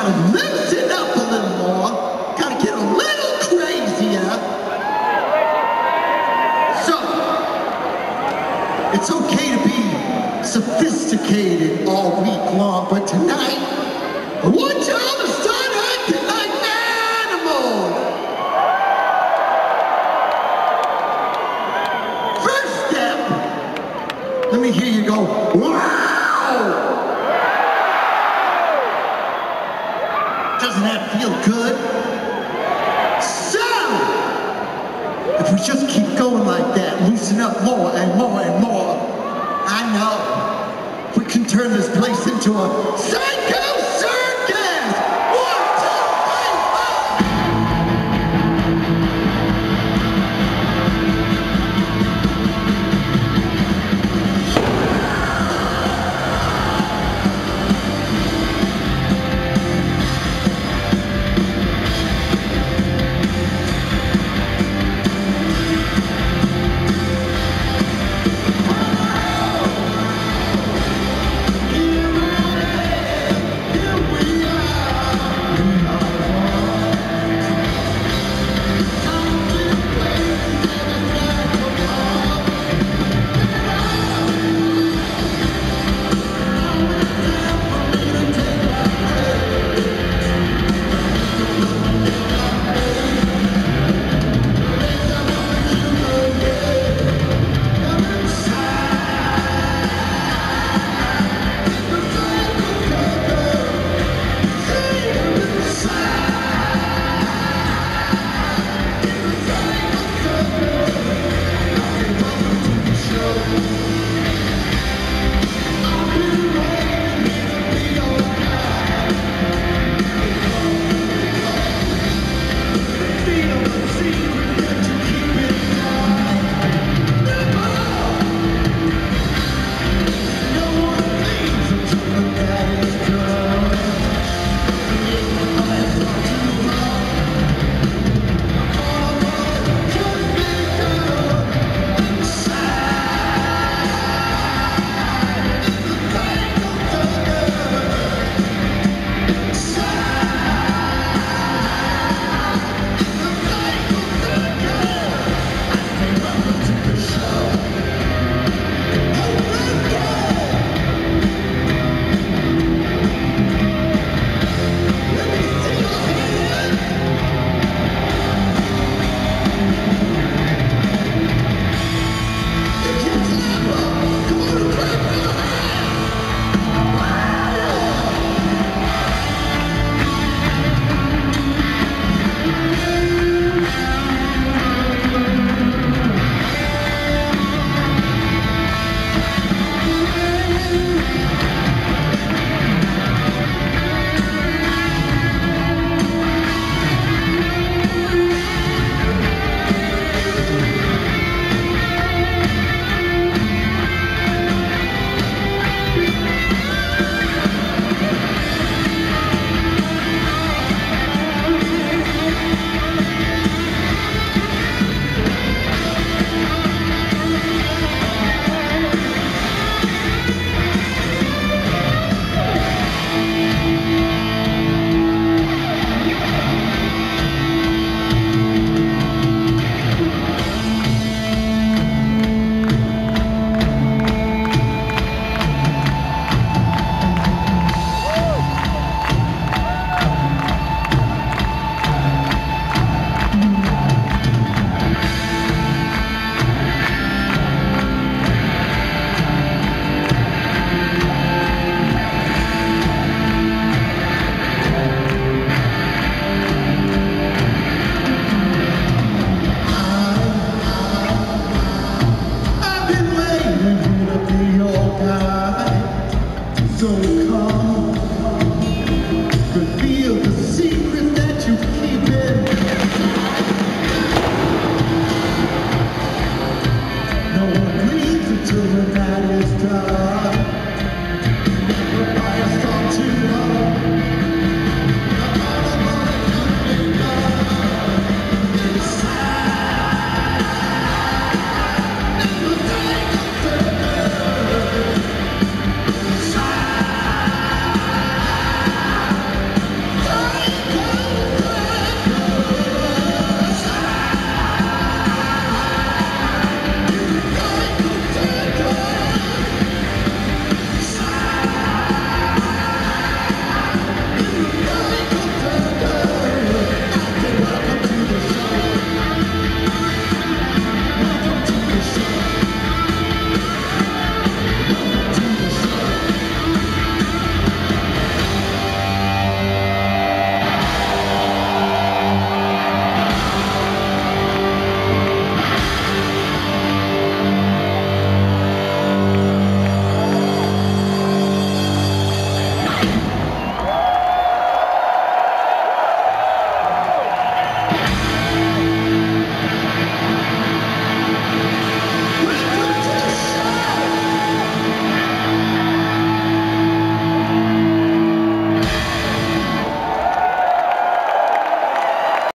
Gotta lift it up a little more. Gotta get a little crazier. So, it's okay to be sophisticated all week long, but tonight, I want y'all to start acting like animals. First step, let me hear you go, Wah! Doesn't that feel good? So, if we just keep going like that, loosen up more and more and more, I know we can turn this place into a psycho circus!